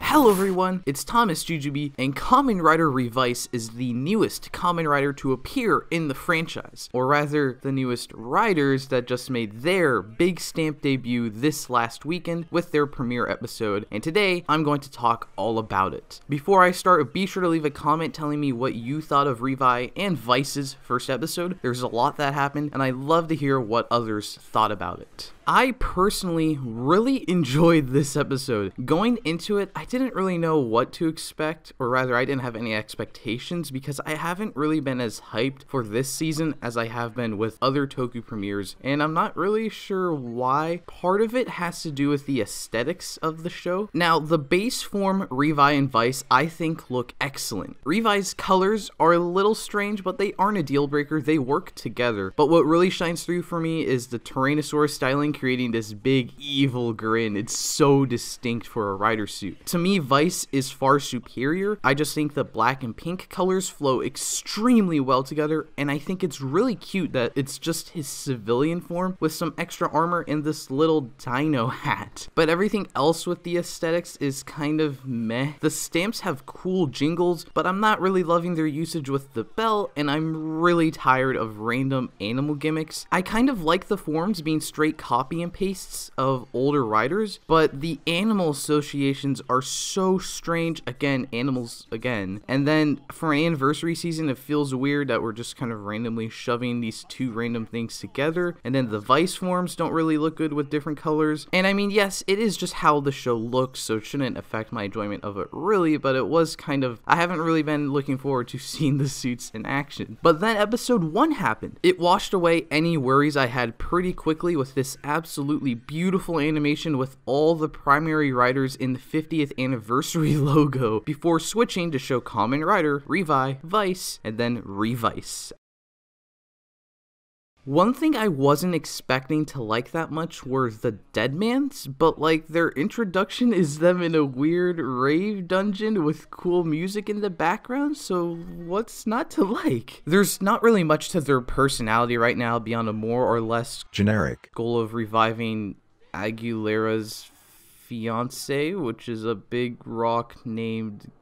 Hello everyone, it's Thomas Jujube, and Kamen Rider Revice is the newest Kamen Rider to appear in the franchise, or rather, the newest riders that just made their big stamp debut this last weekend with their premiere episode, and today I'm going to talk all about it. Before I start, be sure to leave a comment telling me what you thought of Revi and Vice's first episode. There's a lot that happened, and I love to hear what others thought about it. I personally really enjoyed this episode. Going into it, I didn't really know what to expect, or rather, I didn't have any expectations because I haven't really been as hyped for this season as I have been with other Toku premieres, and I'm not really sure why. Part of it has to do with the aesthetics of the show. Now, the base form Revi and Vice I think look excellent. Revi's colors are a little strange, but they aren't a deal breaker. They work together. But what really shines through for me is the Tyrannosaurus styling creating this big evil grin. It's so distinct for a rider suit. To me, Vice is far superior. I just think the black and pink colors flow extremely well together, and I think it's really cute that it's just his civilian form with some extra armor and this little dino hat. But everything else with the aesthetics is kind of meh. The stamps have cool jingles, but I'm not really loving their usage with the bell, and I'm really tired of random animal gimmicks. I kind of like the forms being straight copy and pastes of older riders, but the animal associations are so strange. Again, animals again. And then for an anniversary season, it feels weird that we're just kind of randomly shoving these two random things together. And then the Vice forms don't really look good with different colors. And I mean, yes, it is just how the show looks, so it shouldn't affect my enjoyment of it really, but it was kind of, I haven't really been looking forward to seeing the suits in action. But then episode one happened. It washed away any worries I had pretty quickly with this absolutely beautiful animation with all the primary riders in the 50th anniversary logo before switching to show Kamen Rider, Revi, Vice, and then Revice. One thing I wasn't expecting to like that much were the Deadmans, but like their introduction is them in a weird rave dungeon with cool music in the background, so what's not to like? There's not really much to their personality right now beyond a more or less generic goal of reviving Aguilera's fiance, which is a big rock named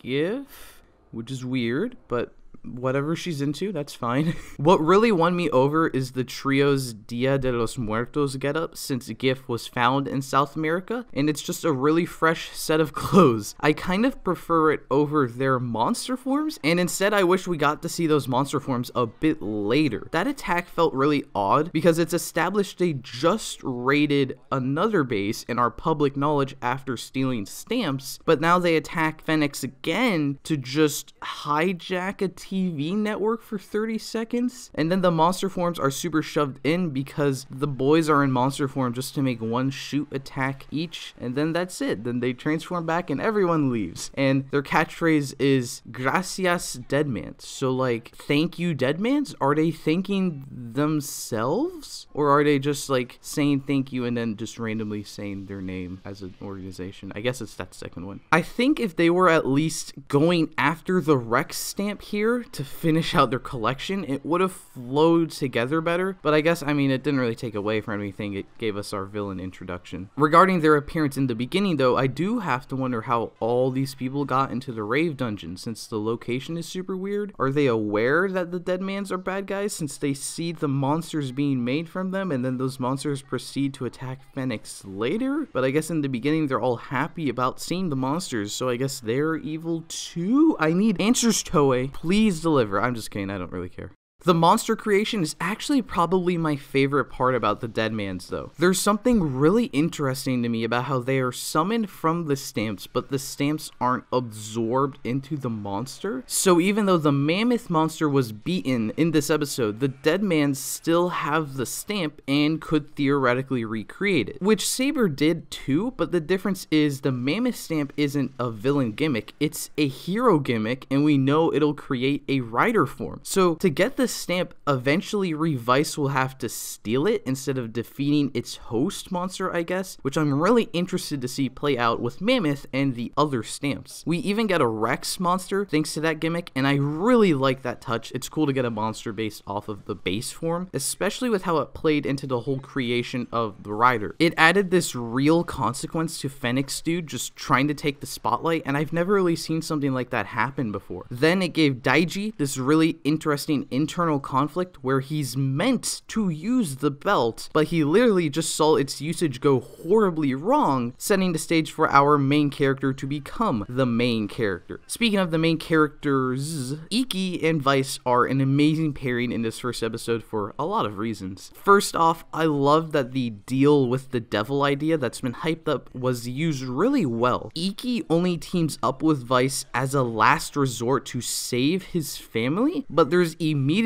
GIF, which is weird, but whatever she's into, that's fine. what really won me over is the trio's Dia de los Muertos getup since GIF was found in South America, and it's just a really fresh set of clothes. I kind of prefer it over their monster forms, and instead I wish we got to see those monster forms a bit later. That attack felt really odd because it's established they just raided another base in our public knowledge after stealing stamps, but now they attack Phoenix again to just hijack a TV TV network for 30 seconds. And then the monster forms are super shoved in because the boys are in monster form just to make one shoot attack each. And then that's it. Then they transform back and everyone leaves. And their catchphrase is Gracias Deadmans. So, like, thank you Deadmans? Are they thanking themselves? Or are they just like saying thank you and then just randomly saying their name as an organization? I guess it's that second one. I think if they were at least going after the Rex stamp here to finish out their collection, it would have flowed together better. But I guess, I mean, it didn't really take away from anything. It gave us our villain introduction. Regarding their appearance in the beginning, though, I do have to wonder how all these people got into the Rave Dungeon since the location is super weird. Are they aware that the Deadmans are bad guys since they see the monsters being made from them and then those monsters proceed to attack Phoenix later? But I guess in the beginning, they're all happy about seeing the monsters, so I guess they're evil too? I need answers, Toei. Please deliver. I'm just kidding. I don't really care. The monster creation is actually probably my favorite part about the Deadmans, though. There's something really interesting to me about how they are summoned from the stamps, but the stamps aren't absorbed into the monster. So even though the mammoth monster was beaten in this episode, the Deadmans still have the stamp and could theoretically recreate it, which Saber did too, but the difference is the mammoth stamp isn't a villain gimmick, it's a hero gimmick, and we know it'll create a rider form. So to get the stamp, eventually Revice will have to steal it instead of defeating its host monster, I guess, which I'm really interested to see play out with Mammoth and the other stamps. We even get a Rex monster thanks to that gimmick, and I really like that touch. It's cool to get a monster based off of the base form, especially with how it played into the whole creation of the rider. It added this real consequence to Phoenix Dude just trying to take the spotlight, and I've never really seen something like that happen before. Then it gave Daiji this really interesting internal conflict where he's meant to use the belt, but he literally just saw its usage go horribly wrong, setting the stage for our main character to become the main character. Speaking of the main characters, Ikki and Vice are an amazing pairing in this first episode for a lot of reasons. First off, I love that the deal with the devil idea that's been hyped up was used really well. Ikki only teams up with Vice as a last resort to save his family, but there's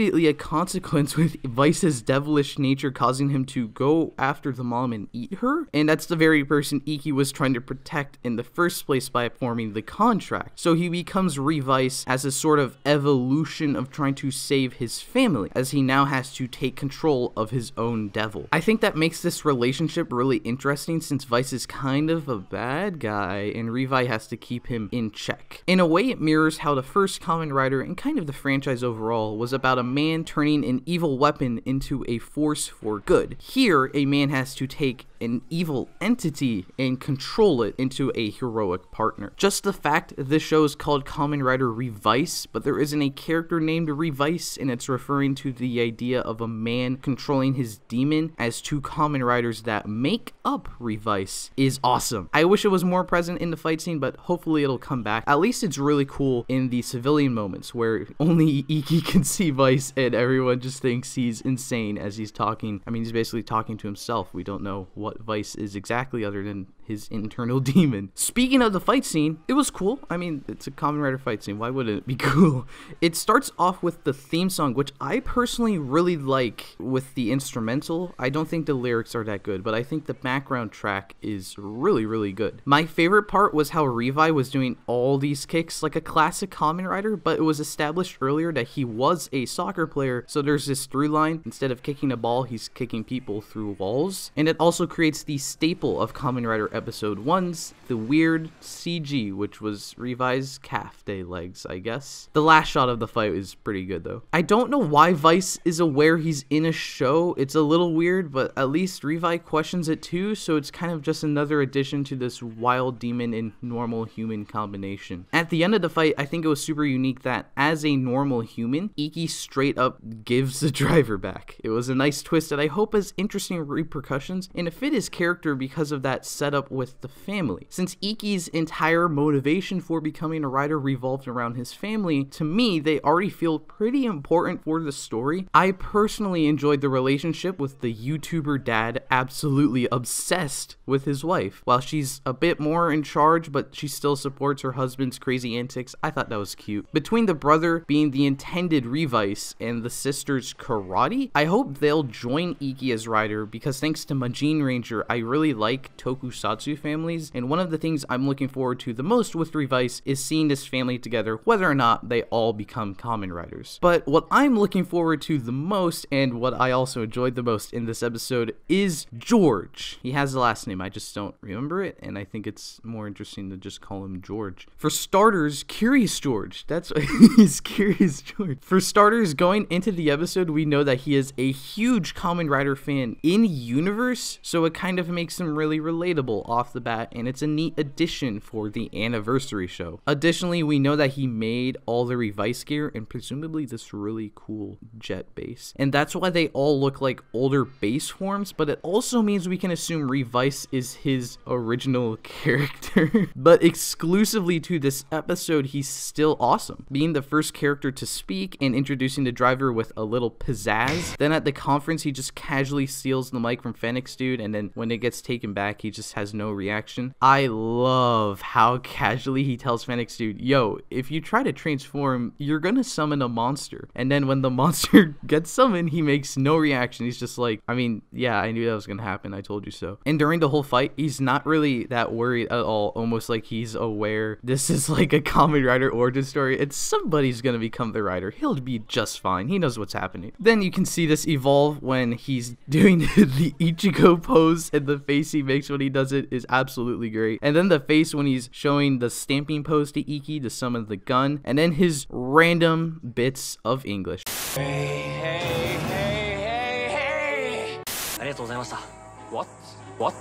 immediately a consequence with Vice's devilish nature causing him to go after the mom and eat her, and that's the very person Ikki was trying to protect in the first place by forming the contract. So he becomes Revice as a sort of evolution of trying to save his family, as he now has to take control of his own devil. I think that makes this relationship really interesting since Vice is kind of a bad guy and Revi has to keep him in check. In a way, it mirrors how the first Kamen Rider and kind of the franchise overall was about a man turning an evil weapon into a force for good. Here, a man has to take an evil entity and control it into a heroic partner. Just the fact this show is called Kamen Rider Revice, but there isn't a character named Revice, and it's referring to the idea of a man controlling his demon as two Kamen Riders that make up Revice is awesome. I wish it was more present in the fight scene, but hopefully it'll come back. At least it's really cool in the civilian moments where only Ikki can see Vice and everyone just thinks he's insane as he's talking. I mean, he's basically talking to himself. We don't know what what Vice is exactly other than his internal demon. Speaking of the fight scene, it was cool. I mean, it's a Kamen Rider fight scene. Why wouldn't it be cool? It starts off with the theme song, which I personally really like with the instrumental. I don't think the lyrics are that good, but I think the background track is really, really good. My favorite part was how Revi was doing all these kicks like a classic Kamen Rider, but it was established earlier that he was a soccer player, so there's this through line. Instead of kicking a ball, he's kicking people through walls. And it also creates the staple of Kamen Rider episode 1's The Weird CG, which was Revi's calf day legs, I guess. The last shot of the fight is pretty good though. I don't know why Vice is aware he's in a show. It's a little weird, but at least Revi questions it too, so it's kind of just another addition to this wild demon and normal human combination. At the end of the fight, I think it was super unique that as a normal human, Ikki straight up gives the driver back. It was a nice twist that I hope has interesting repercussions and it fit his character because of that setup with the family. Since Ikki's entire motivation for becoming a rider revolved around his family, to me, they already feel pretty important for the story. I personally enjoyed the relationship with the YouTuber dad absolutely obsessed with his wife. While she's a bit more in charge, but she still supports her husband's crazy antics, I thought that was cute. Between the brother being the intended Revice and the sisters karate, I hope they'll join Ikki as rider because thanks to Magiranger, I really like tokusatsu families, and one of the things I'm looking forward to the most with Revice is seeing this family together, whether or not they all become Kamen Riders. But what I'm looking forward to the most, and what I also enjoyed the most in this episode, is George. He has the last name, I just don't remember it, and I think it's more interesting to just call him George. For starters, Curious George. That's he's Curious George. For starters, going into the episode, we know that he is a huge Kamen Rider fan in universe, so it kind of makes him really relatable off the bat, and it's a neat addition for the anniversary show. Additionally, we know that he made all the Revice gear and presumably this really cool jet base. And that's why they all look like older base forms, but it also means we can assume Revice is his original character. but exclusively to this episode, he's still awesome. Being the first character to speak and introducing the driver with a little pizzazz. Then at the conference, he just casually steals the mic from Phoenix Dude, and then when it gets taken back, he just has has no reaction. I love how casually he tells Phoenix Dude, yo, if you try to transform, you're gonna summon a monster. And then when the monster gets summoned, he makes no reaction. He's just like, I mean, yeah, I knew that was gonna happen. I told you so. And during the whole fight, he's not really that worried at all, almost like he's aware this is like a Kamen Rider origin story. It's somebody's gonna become the rider. He'll be just fine. He knows what's happening. Then you can see this evolve when he's doing the Ichigo pose and the face he makes when he does it is absolutely great. And then the face when he's showing the stamping pose to Ikki to summon the gun. And then his random bits of English. Hey, hey, hey, hey, hey. What? What?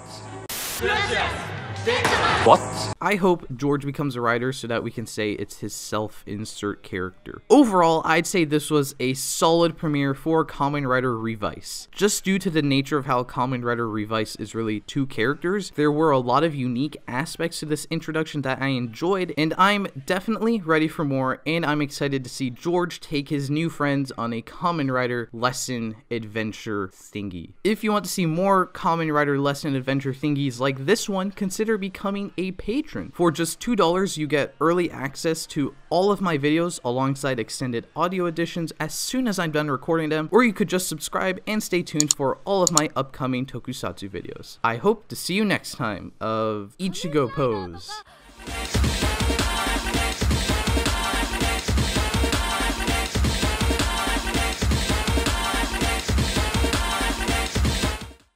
What? I hope George becomes a writer so that we can say it's his self-insert character. Overall, I'd say this was a solid premiere for Kamen Rider Revice. Just due to the nature of how Kamen Rider Revice is really two characters, there were a lot of unique aspects to this introduction that I enjoyed, and I'm definitely ready for more, and I'm excited to see George take his new friends on a Kamen Rider lesson adventure thingy. If you want to see more Kamen Rider lesson adventure thingies like this one, consider becoming a patron. For just $2, you get early access to all of my videos alongside extended audio editions as soon as I'm done recording them, or you could just subscribe and stay tuned for all of my upcoming tokusatsu videos. I hope to see you next time of Ichigo Pose.